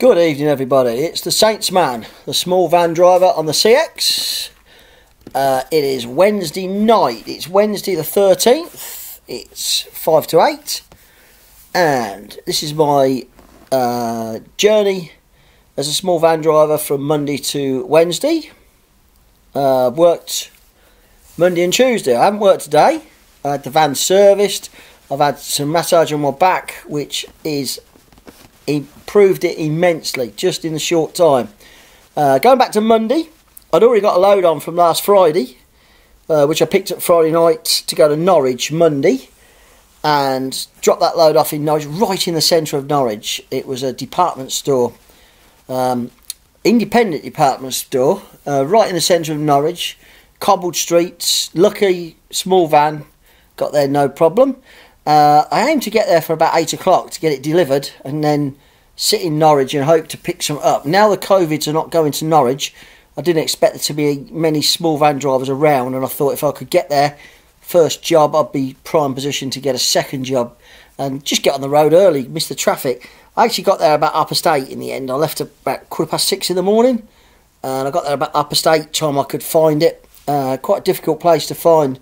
Good evening, everybody. It's the Saintsman, the small van driver on the CX. Uh, it is Wednesday night. It's Wednesday the 13th. It's 5 to 8. And this is my uh, journey as a small van driver from Monday to Wednesday. Uh, worked Monday and Tuesday. I haven't worked today. I had the van serviced. I've had some massage on my back, which is improved it immensely just in a short time. Uh, going back to Monday, I'd already got a load on from last Friday, uh, which I picked up Friday night to go to Norwich Monday and dropped that load off in Norwich, right in the centre of Norwich. It was a department store, um, independent department store, uh, right in the centre of Norwich, cobbled streets, lucky small van, got there no problem. Uh, I aim to get there for about eight o'clock to get it delivered and then sit in Norwich and hope to pick some up. Now the COVIDs are not going to Norwich, I didn't expect there to be many small van drivers around, and I thought if I could get there, first job, I'd be prime position to get a second job and just get on the road early, miss the traffic. I actually got there about upper state in the end. I left about quarter past six in the morning, and I got there about upper state time I could find it. Uh, quite a difficult place to find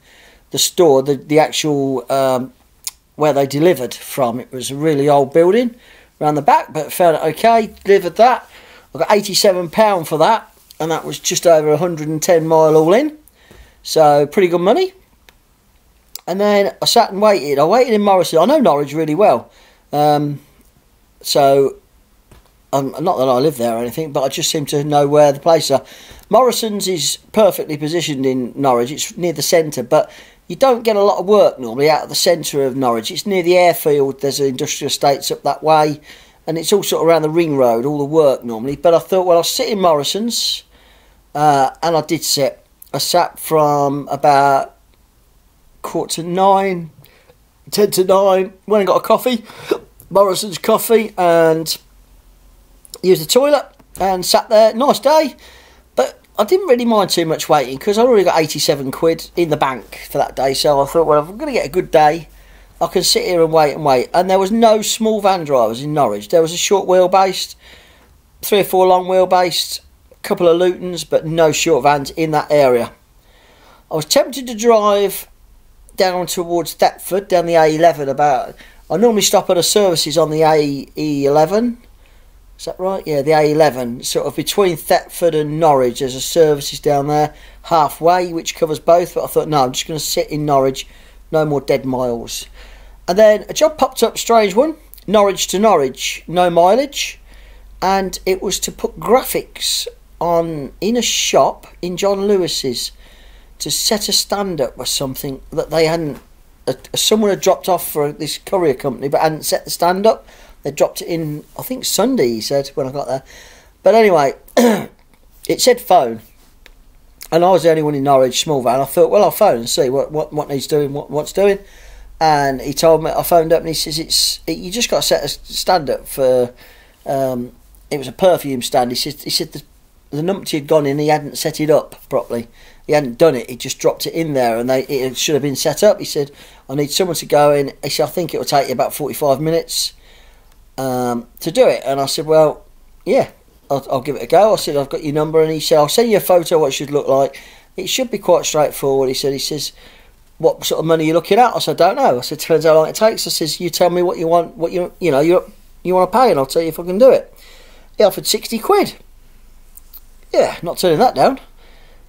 the store, the the actual um, where they delivered from. It was a really old building around the back, but found it okay. Delivered that. I got eighty-seven pound for that, and that was just over hundred and ten mile all in. So pretty good money. And then I sat and waited. I waited in Morrison. I know Norwich really well, um, so um, not that I live there or anything, but I just seem to know where the places are. Morrison's is perfectly positioned in Norwich. It's near the centre, but you don't get a lot of work normally out of the centre of Norwich. It's near the airfield. There's industrial estates up that way, and it's all sort of around the ring road. All the work normally. But I thought, well, I'll sit in Morrison's, uh, and I did sit. I sat from about quarter to nine, ten to nine. Went and got a coffee, Morrison's coffee, and used the toilet and sat there. Nice day. I didn't really mind too much waiting because I already got 87 quid in the bank for that day. So I thought, well, if I'm going to get a good day, I can sit here and wait and wait. And there was no small van drivers in Norwich. There was a short wheelbase, three or four long wheelbase, couple of Lutons, but no short vans in that area. I was tempted to drive down towards Thetford, down the A11 about. I normally stop at a services on the A11 is that right? Yeah, the A11, sort of between Thetford and Norwich. There's a services down there halfway, which covers both. But I thought, no, I'm just going to sit in Norwich, no more dead miles. And then a job popped up, strange one, Norwich to Norwich, no mileage, and it was to put graphics on in a shop in John Lewis's to set a stand up or something that they hadn't. Uh, someone had dropped off for this courier company, but hadn't set the stand up. They dropped it in, I think Sunday, he said, when I got there. But anyway, it said phone. And I was the only one in Norwich, small van. I thought, well, I'll phone and see what, what, what he's doing, what, what's doing. And he told me, I phoned up and he says, it's it, you just got to set a stand up for, um, it was a perfume stand. He said, he said the, the numpty had gone in, he hadn't set it up properly. He hadn't done it, he just dropped it in there and they it should have been set up. He said, I need someone to go in. He said, I think it will take you about 45 minutes um, to do it. And I said, well, yeah, I'll, I'll, give it a go. I said, I've got your number. And he said, I'll send you a photo what it should look like. It should be quite straightforward. He said, he says, what sort of money are you looking at? I said, I don't know. I said, depends how long it takes. I says, you tell me what you want, what you, you know, you, you want to pay and I'll tell you if I can do it. He offered 60 quid. Yeah, not turning that down.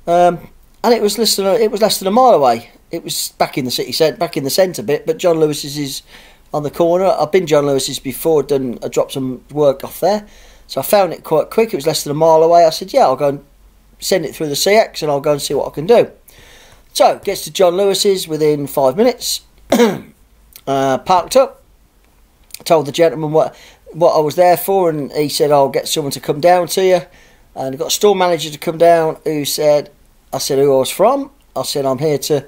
Um, and it was less than a, it was less than a mile away. It was back in the city centre, back in the centre bit. But John Lewis's is on the corner. I've been John Lewis's before, done I dropped some work off there, so I found it quite quick. It was less than a mile away. I said, "Yeah, I'll go and send it through the CX, and I'll go and see what I can do." So gets to John Lewis's within five minutes. uh, parked up. Told the gentleman what what I was there for, and he said, "I'll get someone to come down to you." And got a store manager to come down who said, "I said who I was from." I said, "I'm here to."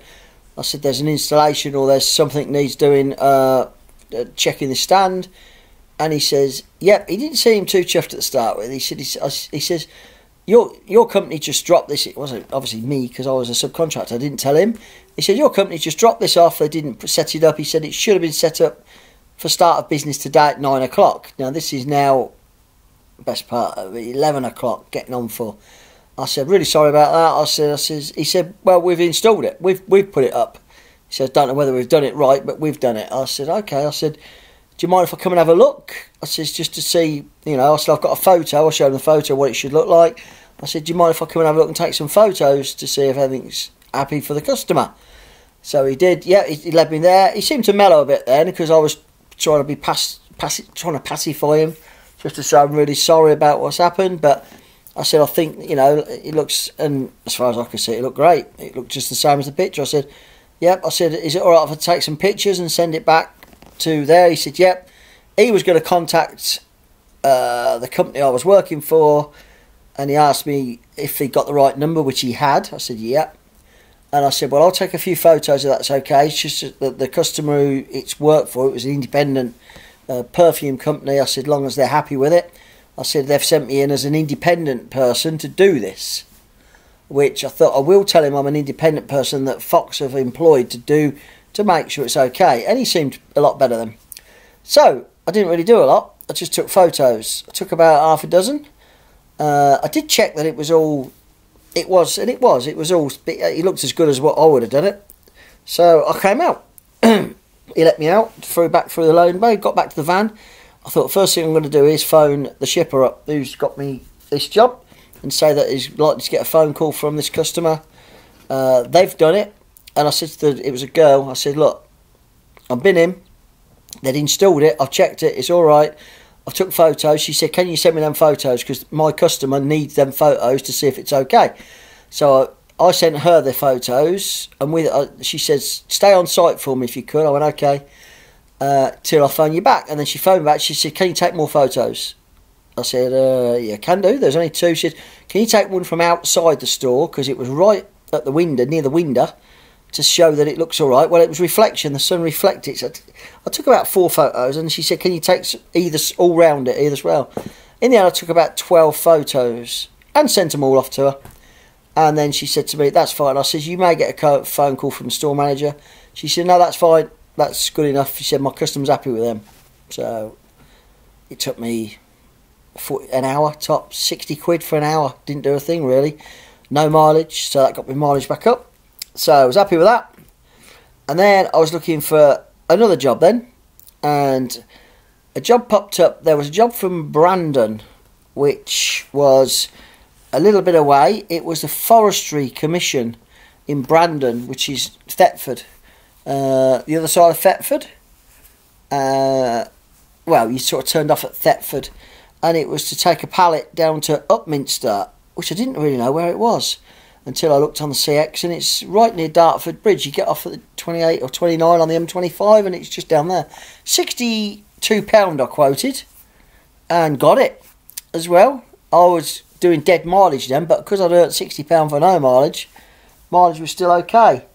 I said, "There's an installation or there's something needs doing." Uh, Uh, checking the stand, and he says, "Yep." He didn't seem too chuffed at the start with. He said, "He, he says." Your your company just dropped this. It wasn't obviously me because I was a subcontractor. I didn't tell him. He said your company just dropped this off. They didn't set it up. He said it should have been set up for start of business today at nine o'clock. Now this is now best part of eleven o'clock, getting on for. I said, really sorry about that. I said, I says, he said, well, we've installed it. We've we've put it up. He said, don't know whether we've done it right, but we've done it. I said, okay. I said, do you mind if I come and have a look? I says, just to see, you know, I said, I've got a photo. I'll show him the photo, what it should look like. I said, do you mind if I come and have a look and take some photos to see if everything's happy for the customer? So he did, yeah, he, he led me there. He seemed to mellow a bit then because I was trying to be pass, pass, trying to pacify him just to say I'm really sorry about what's happened. But I said, I think, you know, it looks, and as far as I can see, it looked great. It looked just the same as the picture. I said, yep. I said, is it all right if I take some pictures and send it back to there? He said, yep. He was going to contact uh, the company I was working for and he asked me if he got the right number, which he had. I said, yep. And I said, well, I'll take a few photos if that's okay. It's just that the customer who it's worked for, it was an independent uh, perfume company. I said, long as they're happy with it. I said, they've sent me in as an independent person to do this. Which I thought I will tell him I'm an independent person that Fox have employed to do to make sure it's okay. And he seemed a lot better than. So I didn't really do a lot. I just took photos. I took about half a dozen. Uh, I did check that it was all. It was, and it was. It was all. It looked as good as what I would have done it. So I came out. he let me out, threw back through the loading bay, got back to the van. I thought first thing I'm going to do is phone the shipper up who's got me this job and say that he's likely to get a phone call from this customer. Uh, they've done it, and I said to the, it was a girl. I said, look, I've been in. They'd installed it. I've checked it. It's all right. I took photos. She said, "Can you send me them photos? Because my customer needs them photos to see if it's okay." So I sent her the photos, and with uh, she says, "Stay on site for me if you could." I went, "Okay." Uh, till I phone you back, and then she phoned back. She said, "Can you take more photos?" I said, uh, "Yeah, can do." There's only two. She said, "Can you take one from outside the store because it was right at the window, near the window." to show that it looks all right. Well, it was reflection. The sun reflected. So I took about four photos, and she said, "Can you take either all round it, either as well?" In the end, I took about twelve photos and sent them all off to her. And then she said to me, "That's fine." I said, "You may get a phone call from the store manager." She said, "No, that's fine. That's good enough." She said, "My customer's happy with them." So it took me an hour, top sixty quid for an hour. Didn't do a thing really. No mileage, so that got my mileage back up. So I was happy with that. And then I was looking for another job then. And a job popped up. There was a job from Brandon, which was a little bit away. It was the Forestry Commission in Brandon, which is Thetford. Uh, the other side of Thetford. Uh, well, you sort of turned off at Thetford. And it was to take a pallet down to Upminster, which I didn't really know where it was until I looked on the CX, and it's right near Dartford Bridge. You get off at the 28 or 29 on the M25, and it's just down there. £62 I quoted, and got it as well. I was doing dead mileage then, but because I'd earned £60 for no mileage, mileage was still okay.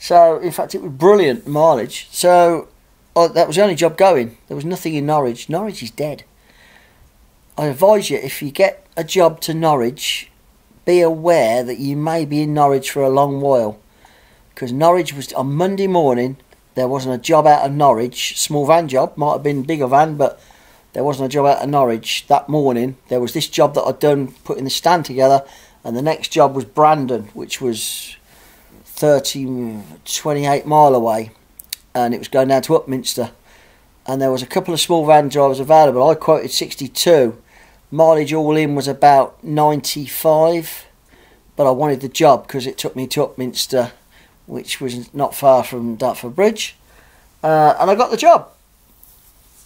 So, in fact, it was brilliant mileage. So, that was the only job going. There was nothing in Norwich. Norwich is dead. I advise you, if you get a job to Norwich, be aware that you may be in Norwich for a long while. Because Norwich was on Monday morning, there wasn't a job out of Norwich, small van job, might have been bigger van, but there wasn't a job out of Norwich that morning. There was this job that I'd done putting the stand together, and the next job was Brandon, which was 30, 28 mile away, and it was going down to Upminster. And there was a couple of small van drivers available. I quoted 62 Mileage all in was about 95, but I wanted the job because it took me to Upminster, which was not far from Dartford Bridge, uh, and I got the job.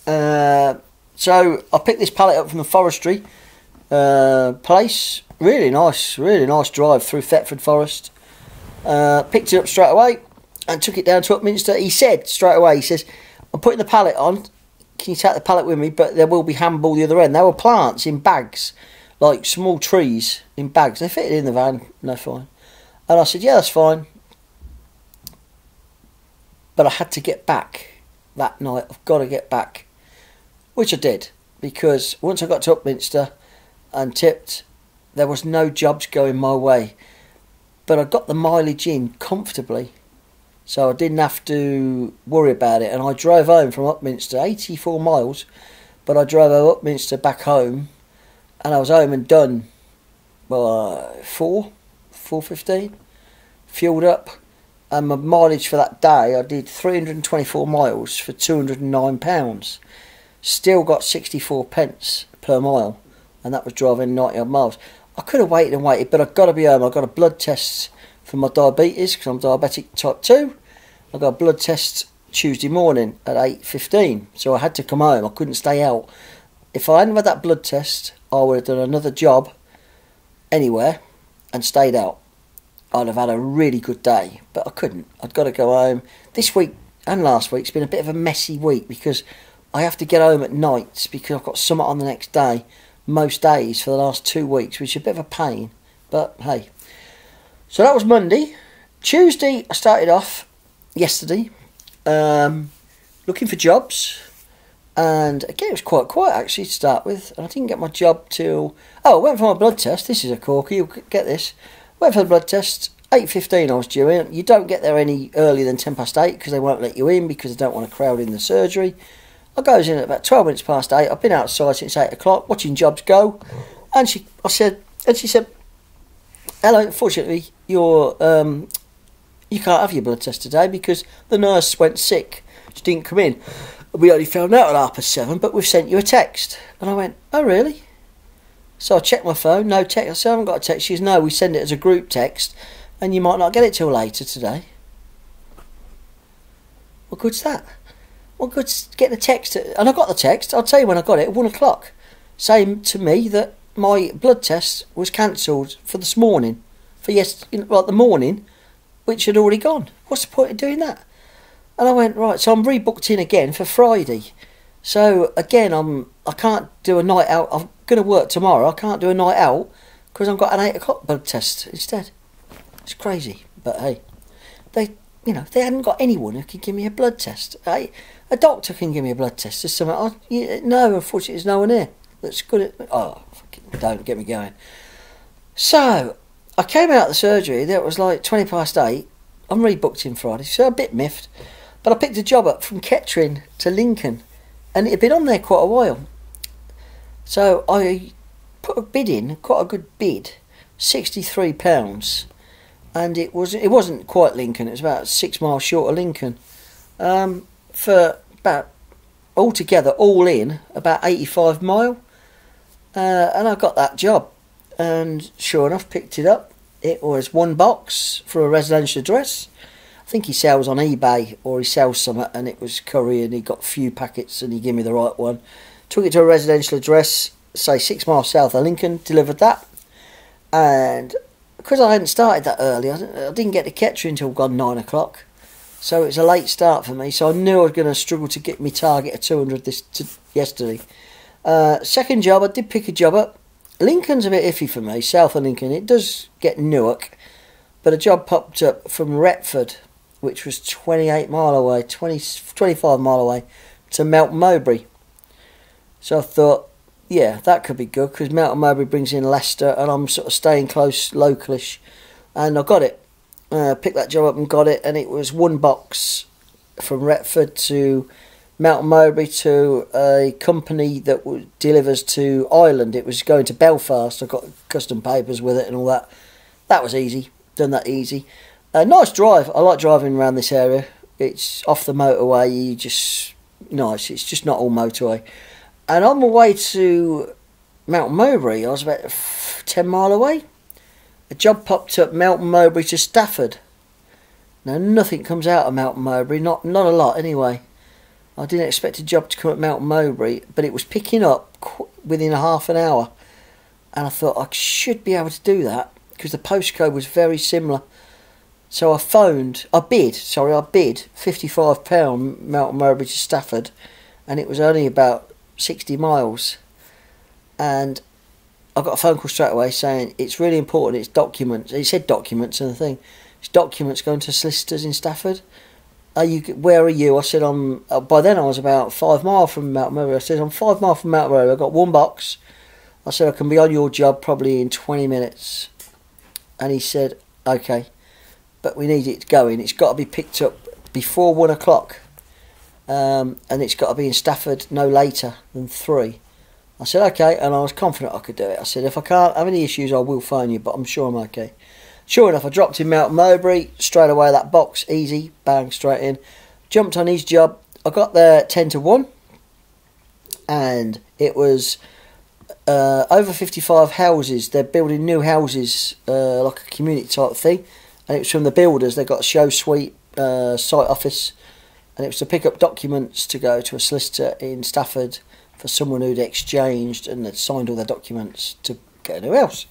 Uh, so I picked this pallet up from the forestry uh, place. Really nice, really nice drive through Thetford Forest. Uh, picked it up straight away and took it down to Upminster. He said straight away, he says, I'm putting the pallet on can you take the pallet with me? But there will be handball the other end. There were plants in bags, like small trees in bags. They fitted in the van, no fine. And I said, yeah, that's fine. But I had to get back that night. I've got to get back, which I did because once I got to Upminster and tipped, there was no jobs going my way. But I got the mileage in comfortably so I didn't have to worry about it. And I drove home from Upminster, 84 miles, but I drove out Upminster back home and I was home and done. Well, uh, four, four fifteen, fueled up, and my mileage for that day I did three hundred and twenty four miles for two hundred and nine pounds. Still got sixty four pence per mile, and that was driving ninety odd miles. I could have waited and waited, but I've got to be home. I've got a blood test for my diabetes because I'm diabetic type two. I got a blood test Tuesday morning at eight fifteen, so I had to come home. I couldn't stay out. If I hadn't had that blood test, I would have done another job anywhere and stayed out. I'd have had a really good day, but I couldn't. I'd got to go home. This week and last week's been a bit of a messy week because I have to get home at nights because I've got summer on the next day, most days for the last two weeks, which is a bit of a pain. But hey. So that was Monday. Tuesday, I started off yesterday um, looking for jobs. And again, it was quite quiet actually to start with. And I didn't get my job till. Oh, I went for my blood test. This is a corker, you'll get this. Went for the blood test. 8.15 I was due in. You don't get there any earlier than 10 past 8 because they won't let you in because they don't want to crowd in the surgery. I goes in at about 12 minutes past 8. I've been outside since 8 o'clock watching jobs go. And she, I said, and she said, hello, unfortunately, you're, um, you can't have your blood test today because the nurse went sick. She didn't come in. We only found out at half past seven, but we've sent you a text. And I went, oh, really? So I checked my phone, no text. I said, I haven't got a text. She says, no, we send it as a group text and you might not get it till later today. What good's that? What good's getting a text? And I got the text, I'll tell you when I got it, at one o'clock, saying to me that my blood test was cancelled for this morning, for yes, well, the morning, which had already gone. What's the point of doing that? And I went, right, so I'm rebooked in again for Friday. So again, I'm I can't do a night out. I'm going to work tomorrow. I can't do a night out because I've got an eight o'clock blood test instead. It's crazy, but hey, they you know they hadn't got anyone who could give me a blood test. Hey, a doctor can give me a blood test. There's something. Oh, yeah, no, unfortunately, there's no one here that's good at. Oh, don't get me going. So I came out of the surgery. There was like twenty past eight. I'm rebooked in Friday, so a bit miffed. But I picked a job up from Kettering to Lincoln, and it had been on there quite a while. So I put a bid in, quite a good bid, sixty-three pounds, and it was it wasn't quite Lincoln. It was about six miles short of Lincoln, um, for about altogether, all in, about eighty-five mile, uh, and I got that job, and sure enough, picked it up. It was one box for a residential address I think he sells on eBay or he sells some and it was curry and he got a few packets and he gave me the right one. Took it to a residential address, say six miles south of Lincoln, delivered that. And because I hadn't started that early, I didn't get to Kettering until gone nine o'clock. So it was a late start for me. So I knew I was going to struggle to get my target of 200 this to, yesterday. Uh, second job, I did pick a job up. Lincoln's a bit iffy for me, south of Lincoln. It does get Newark, but a job popped up from Retford, which was 28 mile away, 20, 25 mile away, to Melton Mowbray. So I thought, yeah, that could be good because Melton Mowbray brings in Leicester, and I'm sort of staying close, localish, and I got it. Uh, picked that job up and got it, and it was one box from Retford to Melton Mowbray to a company that delivers to Ireland. It was going to Belfast. I got custom papers with it and all that. That was easy. Done that easy. A nice drive. I like driving around this area. It's off the motorway. You just nice. It's just not all motorway. And on my way to Melton Mowbray, I was about ten mile away. A job popped up Melton Mowbray to Stafford. Now nothing comes out of Melton Mowbray. Not not a lot anyway. I didn't expect a job to come at Melton Mowbray, but it was picking up within a half an hour, and I thought I should be able to do that because the postcode was very similar so I phoned, I bid, sorry, I bid £55 Melton Mowbray to Stafford, and it was only about 60 miles. And I got a phone call straight away saying it's really important, it's documents. He said documents and the thing, it's documents going to solicitors in Stafford. Are you, where are you? I said, I'm, uh, by then I was about five mile from Melton Mowbray. I said, I'm five mile from Melton Mowbray, I've got one box. I said, I can be on your job probably in 20 minutes. And he said, okay but we need it going. It's got to be picked up before one o'clock, um, and it's got to be in Stafford no later than three. I said, okay, and I was confident I could do it. I said, if I can't have any issues, I will phone you, but I'm sure I'm okay. Sure enough, I dropped him out Mowbray, straight away that box, easy, bang, straight in. Jumped on his job. I got there 10 to 1, and it was uh, over 55 houses. They're building new houses, uh, like a community type thing, and it was from the builders. They got a show suite, uh, site office, and it was to pick up documents to go to a solicitor in Stafford for someone who'd exchanged and had signed all their documents to get a new house.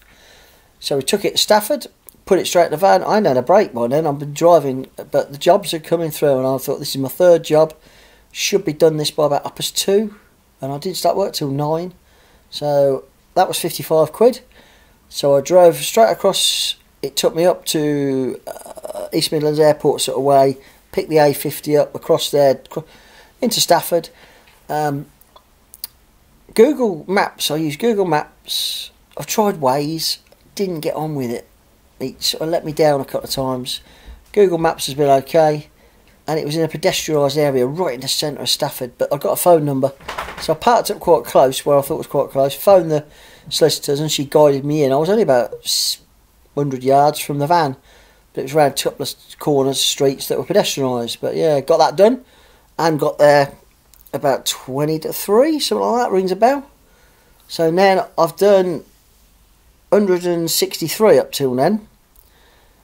So we took it to Stafford, put it straight in the van. I had a break by then. I've been driving, but the jobs are coming through, and I thought this is my third job. Should be done this by about up past two, and I didn't start work till nine. So that was 55 quid. So I drove straight across. It took me up to uh, East Midlands Airport sort of way. Picked the A50 up across there into Stafford. Um, Google Maps. I use Google Maps. I've tried Waze. Didn't get on with it. It sort uh, of let me down a couple of times. Google Maps has been okay, and it was in a pedestrianised area right in the centre of Stafford. But I got a phone number, so I parked up quite close where I thought was quite close. Phoned the solicitors, and she guided me in. I was only about 100 yards from the van, but it was around of corners, streets that were pedestrianised. But yeah, got that done, and got there about 20 to 3, something like that, rings a bell. So now I've done 163 up till then.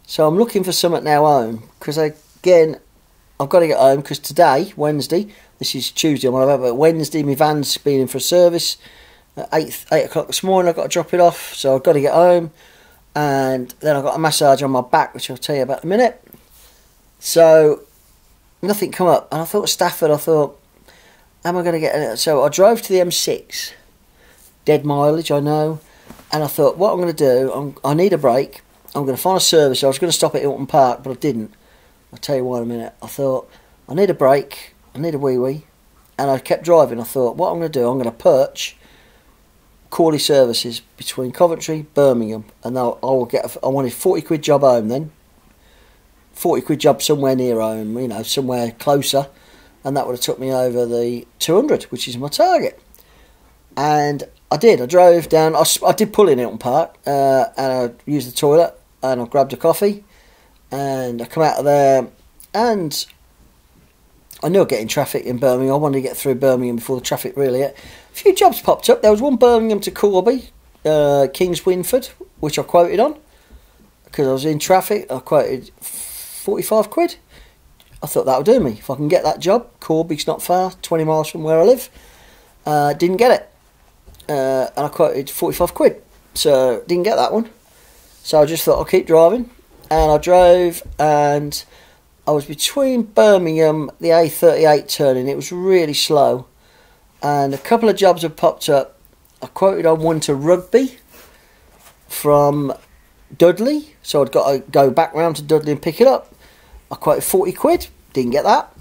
So I'm looking for something now home, because again, I've got to get home, because today, Wednesday, this is Tuesday, I'm on about, Wednesday my van's been in for a service. At 8, 8 o'clock this morning I've got to drop it off, so I've got to get home. And then I've got a massage on my back, which I'll tell you about in a minute. So, nothing come up. And I thought Stafford, I thought, am I going to get it? So I drove to the M6, dead mileage, I know, and I thought, what I'm going to do, I'm, i need a break. I'm going to find a service. I was going to stop at Hilton Park, but I didn't. I'll tell you why in a minute. I thought, I need a break, I need a wee wee, and I kept driving. I thought, what I'm going to do, I'm going to perch Corley services between Coventry, Birmingham, and I will get. A, I wanted forty quid job home then. Forty quid job somewhere near home, you know, somewhere closer and that would have took me over the 200, which is my target. And I did. I drove down. I, I did pull in Hilton Park, uh, and I used the toilet, and I grabbed a coffee, and I come out of there, and I knew I'd get in traffic in Birmingham. I wanted to get through Birmingham before the traffic really hit. A few jobs popped up. There was one Birmingham to Corby, uh, Kingswinford, which I quoted on because I was in traffic. I quoted 45 quid. I thought that would do me. If I can get that job, Corby's not far, 20 miles from where I live. Uh, didn't get it. Uh, and I quoted 45 quid. So didn't get that one. So I just thought I'll keep driving. And I drove and I was between Birmingham, the A38 turning. It was really slow. And a couple of jobs have popped up. I quoted on one to Rugby from Dudley. So I'd got to go back round to Dudley and pick it up. I quoted 40 quid, didn't get that.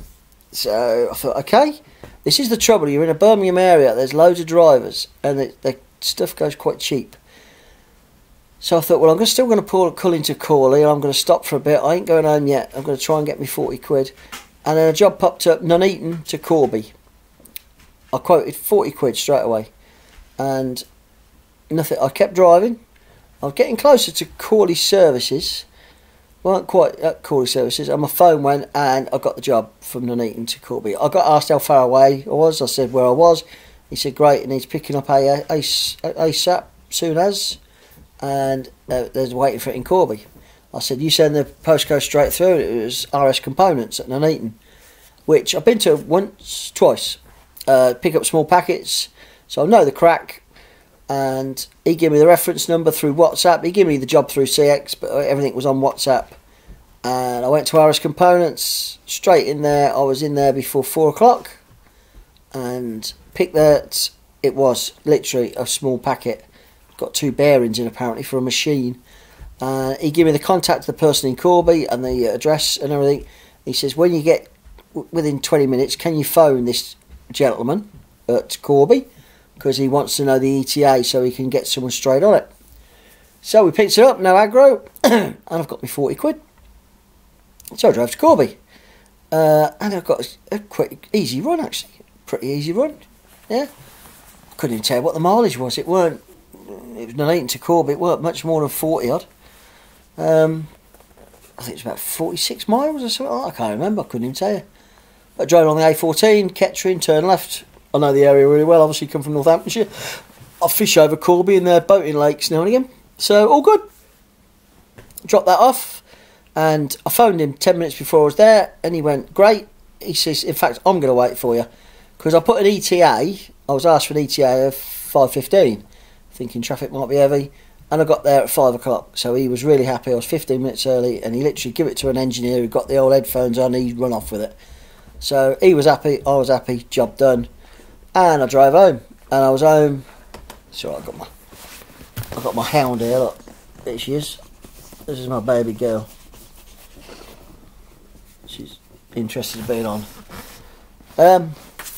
So I thought, okay, this is the trouble. You're in a Birmingham area, there's loads of drivers, and the, the stuff goes quite cheap. So I thought, well, I'm still going to pull, pull into Corley, I'm going to stop for a bit. I ain't going home yet. I'm going to try and get me 40 quid. And then a job popped up, Nuneaton to Corby. I quoted 40 quid straight away. And nothing. I kept driving. I was getting closer to Corley services weren't quite at Corby Services, and my phone went, and I got the job from Nuneaton to Corby. I got asked how far away I was. I said where I was. He said great, and he's picking up ASAP soon as, and uh, there's waiting for it in Corby. I said you send the postcode straight through. It was RS Components at Nuneaton, which I've been to once, twice. Uh, pick up small packets, so I know the crack and he gave me the reference number through WhatsApp. He gave me the job through CX, but everything was on WhatsApp. And I went to RS Components, straight in there. I was in there before four o'clock and picked that. It was literally a small packet. Got two bearings in apparently for a machine. Uh, he gave me the contact of the person in Corby and the address and everything. He says, when you get within 20 minutes, can you phone this gentleman at Corby? because he wants to know the ETA so he can get someone straight on it. So we picked it up, no aggro, and I've got me 40 quid. So I drove to Corby. Uh, and I've got a, quick, easy run actually. Pretty easy run. Yeah. couldn't even tell what the mileage was. It weren't. It was Nuneaton to Corby. It weren't much more than forty odd. Um, I think it was about forty-six miles or something. I can't remember. I couldn't even tell you. I drove on the A14, Kettering, turn left. I know the area really well. Obviously, come from Northamptonshire. I fish over Corby and their boating lakes now and again. So all good. Dropped that off, and I phoned him ten minutes before I was there, and he went, "Great." He says, "In fact, I'm going to wait for you because I put an ETA. I was asked for an ETA of five fifteen, thinking traffic might be heavy." and I got there at five o'clock. So he was really happy. I was 15 minutes early, and he literally gave it to an engineer who got the old headphones on. He run off with it. So he was happy. I was happy. Job done. And I drive home, and I was home. So I got my, I got my hound here. Look, there she is. This is my baby girl. She's interested in being on. Um,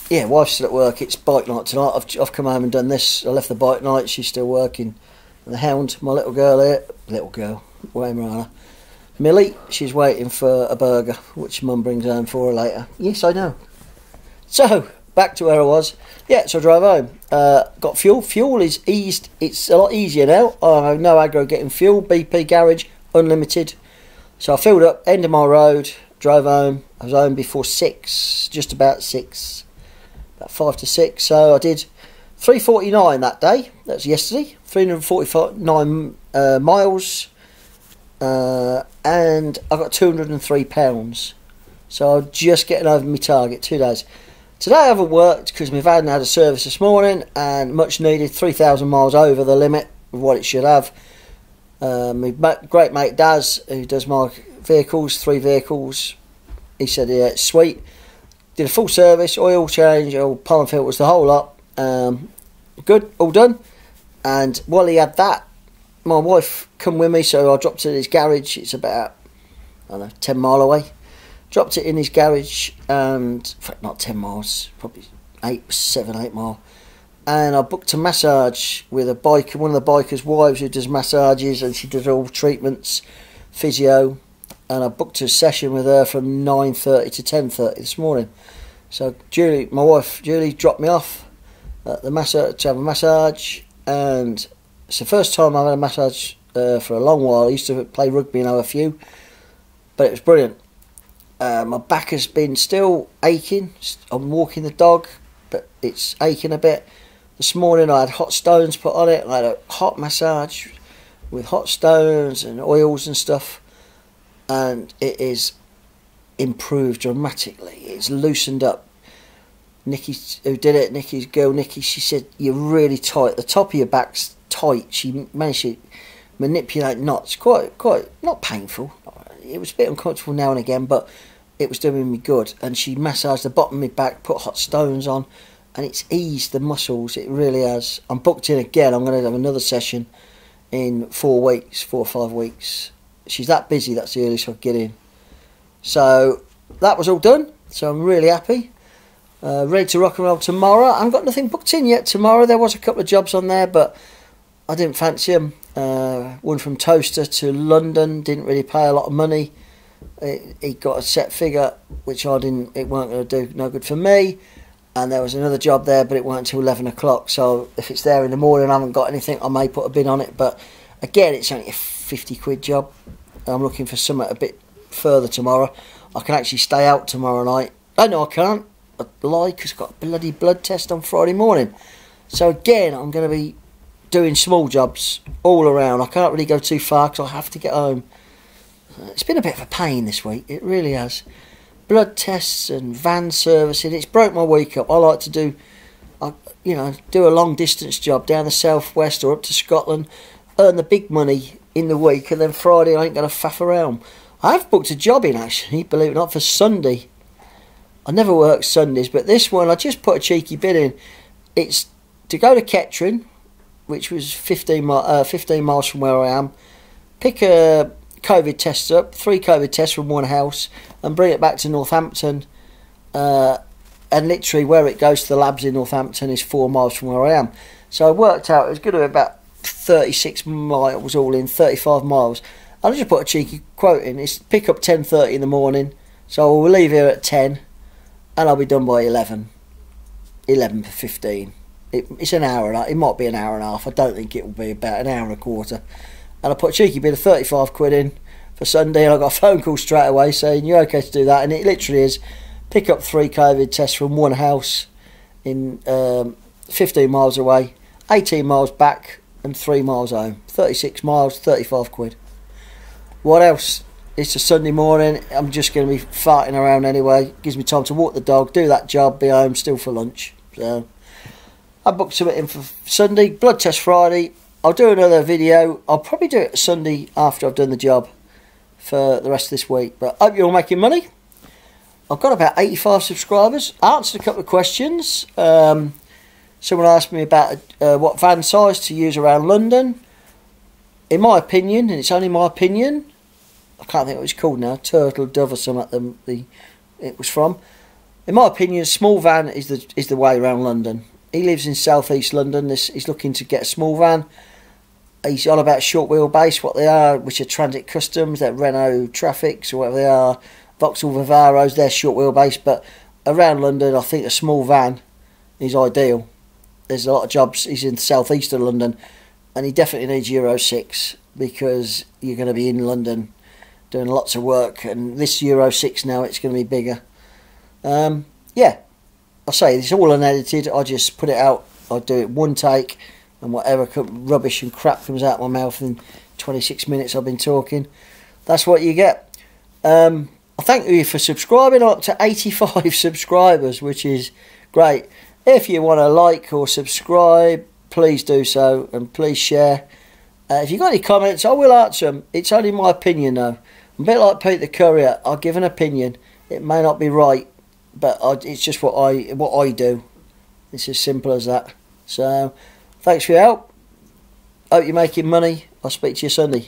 yeah, wife's still at work. It's bike night tonight. I've I've come home and done this. I left the bike night. She's still working. And the hound, my little girl here, little girl, Weimaraner. Millie, she's waiting for a burger, which mum brings home for her later. Yes, I know. So, back to where I was. Yeah, so I drove home. Uh, got fuel. Fuel is eased. It's a lot easier now. I no aggro getting fuel. BP garage, unlimited. So I filled up, end of my road, drove home. I was home before six, just about six, about five to six. So I did 349 that day. That's yesterday. 349 uh, miles. Uh, and I got 203 pounds. So I'm just getting over my target. Two days. Today I haven't worked because my van had a service this morning and much needed 3,000 miles over the limit of what it should have. Uh, my great mate Daz, who does my vehicles, three vehicles, he said, yeah, it's sweet. Did a full service, oil change, oil pollen filters, the whole lot. Um, good, all done. And while he had that, my wife come with me, so I dropped it in his garage. It's about, I don't know, 10 mile away. Dropped it in his garage, and not 10 miles, probably 8, 7, 8 mile. And I booked a massage with a biker, one of the biker's wives who does massages, and she does all treatments, physio. And I booked a session with her from 9.30 to 10.30 this morning. So Julie, my wife, Julie, dropped me off at the massage to have a massage, and it's the first time I've had a massage uh, for a long while. I used to play rugby and have a few, but it was brilliant. Uh, my back has been still aching. I'm walking the dog, but it's aching a bit. This morning I had hot stones put on it. I had a hot massage with hot stones and oils and stuff, and it is improved dramatically. It's loosened up Nikki, who did it, Nikki's girl, Nikki, she said, You're really tight. The top of your back's tight. She managed to manipulate knots. Quite, quite, not painful. It was a bit uncomfortable now and again, but it was doing me good. And she massaged the bottom of my back, put hot stones on, and it's eased the muscles. It really has. I'm booked in again. I'm going to have another session in four weeks, four or five weeks. She's that busy, that's the earliest I get in. So that was all done. So I'm really happy. Uh, ready to rock and roll tomorrow. I haven't got nothing booked in yet tomorrow. There was a couple of jobs on there, but I didn't fancy them. Uh, one from Towcester to London didn't really pay a lot of money. It got a set figure, which I didn't. It weren't going to do no good for me. And there was another job there, but it weren't until eleven o'clock. So if it's there in the morning, I haven't got anything. I may put a bid on it, but again, it's only a fifty quid job. I'm looking for something a bit further tomorrow. I can actually stay out tomorrow night. Oh no, I can't a lie because I've got a bloody blood test on Friday morning. So again, I'm going to be doing small jobs all around. I can't really go too far because I have to get home. It's been a bit of a pain this week. It really has. Blood tests and van servicing. It's broke my week up. I like to do, I, you know, do a long distance job down the southwest or up to Scotland, earn the big money in the week, and then Friday I ain't going to faff around. I've booked a job in actually, believe it or not, for Sunday I never work Sundays, but this one I just put a cheeky bid in. It's to go to Kettering, which was 15, mi- uh, 15 miles from where I am, pick a COVID test up, three COVID tests from one house, and bring it back to Northampton. Uh, and literally, where it goes to the labs in Northampton is four miles from where I am. So I worked out it was going to be about 36 miles all in, 35 miles. I just put a cheeky quote in. It's pick up 10:30 in the morning, so we'll leave here at 10 and I'll be done by 11, 11 for 15. It, it's an hour and a, it might be an hour and a half. I don't think it will be about an hour and a quarter. And I put a cheeky bit of 35 quid in for Sunday and I got a phone call straight away saying you're okay to do that and it literally is pick up three COVID tests from one house in um, 15 miles away, 18 miles back and 3 miles home. 36 miles, 35 quid. What else? It's a Sunday morning. I'm just going to be farting around anyway. Gives me time to walk the dog, do that job, be home still for lunch. So I booked something in for Sunday. Blood test Friday. I'll do another video. I'll probably do it Sunday after I've done the job for the rest of this week. But I hope you're all making money. I've got about 85 subscribers. Answered a couple of questions. Um, someone asked me about uh, what van size to use around London. In my opinion, and it's only my opinion, I can't think what it's called now, Turtle Dove or something. The, the it was from. In my opinion, a small van is the is the way around London. He lives in southeast London. This he's looking to get a small van. He's on about short wheelbase, what they are, which are Transit Customs, they're Renault Trafics or whatever they are, Vauxhall Vivaros, they're short wheelbase. But around London, I think a small van is ideal. There's a lot of jobs. He's in the southeast of London, and he definitely needs Euro six because you're going to be in London doing lots of work. And this Euro 6 now, it's going to be bigger. Um, yeah, I say it's all unedited. I just put it out. I do it one take, and whatever rubbish and crap comes out of my mouth in 26 minutes I've been talking. That's what you get. Um, I thank you for subscribing up to 85 subscribers, which is great. If you want to like or subscribe, please do so and please share. Uh, if you've got any comments, I will answer them. It's only my opinion, though. I'm a bit like Pete the Courier. I'll give an opinion. It may not be right, but I, it's just what I what I do. It's as simple as that. So, thanks for your help. Hope you're making money. I'll speak to you Sunday.